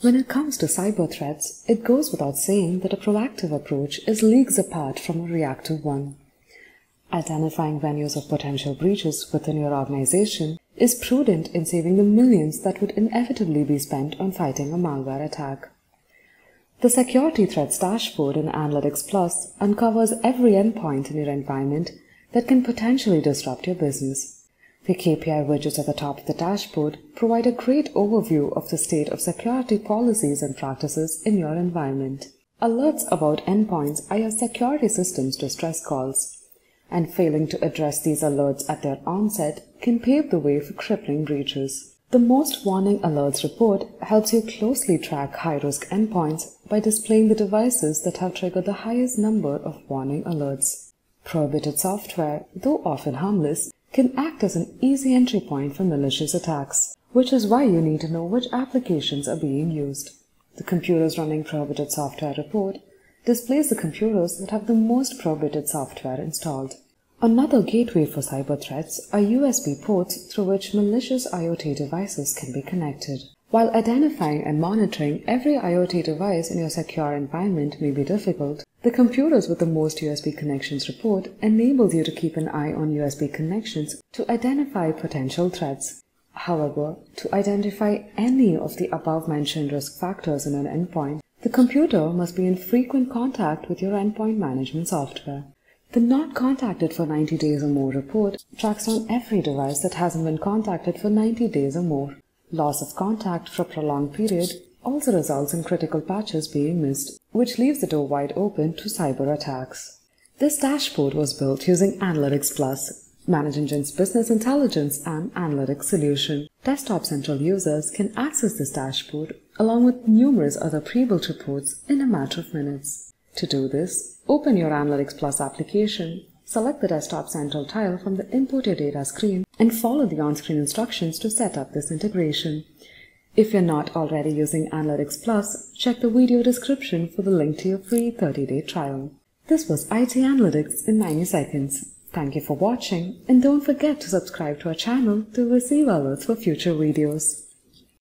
When it comes to cyber threats, it goes without saying that a proactive approach is leagues apart from a reactive one. Identifying venues of potential breaches within your organization is prudent in saving the millions that would inevitably be spent on fighting a malware attack. The Security Threats Dashboard in Analytics Plus uncovers every endpoint in your environment that can potentially disrupt your business. The KPI widgets at the top of the dashboard provide a great overview of the state of security policies and practices in your environment. Alerts about endpoints are your security system's distress calls, and failing to address these alerts at their onset can pave the way for crippling breaches. The Most Warning Alerts report helps you closely track high-risk endpoints by displaying the devices that have triggered the highest number of warning alerts. Prohibited software, though often harmless, can act as an easy entry point for malicious attacks, which is why you need to know which applications are being used. The Computers Running Prohibited Software report displays the computers that have the most prohibited software installed. Another gateway for cyber threats are USB ports through which malicious IoT devices can be connected. While identifying and monitoring every IoT device in your secure environment may be difficult, the Computers with the most USB connections report enables you to keep an eye on USB connections to identify potential threats. However, to identify any of the above-mentioned risk factors in an endpoint, the computer must be in frequent contact with your endpoint management software. The Not Contacted for 90 Days or More report tracks down every device that hasn't been contacted for 90 days or more. Loss of contact for a prolonged period also results in critical patches being missed, which leaves the door wide open to cyber attacks. This dashboard was built using Analytics Plus, ManageEngine's business intelligence and analytics solution. Desktop Central users can access this dashboard along with numerous other pre-built reports in a matter of minutes. To do this, open your Analytics Plus application Select the Desktop Central tile from the Import Your Data screen and follow the on-screen instructions to set up this integration. If you're not already using Analytics Plus, check the video description for the link to your free 30-day trial. This was IT Analytics in 90 seconds. Thank you for watching and don't forget to subscribe to our channel to receive alerts for future videos.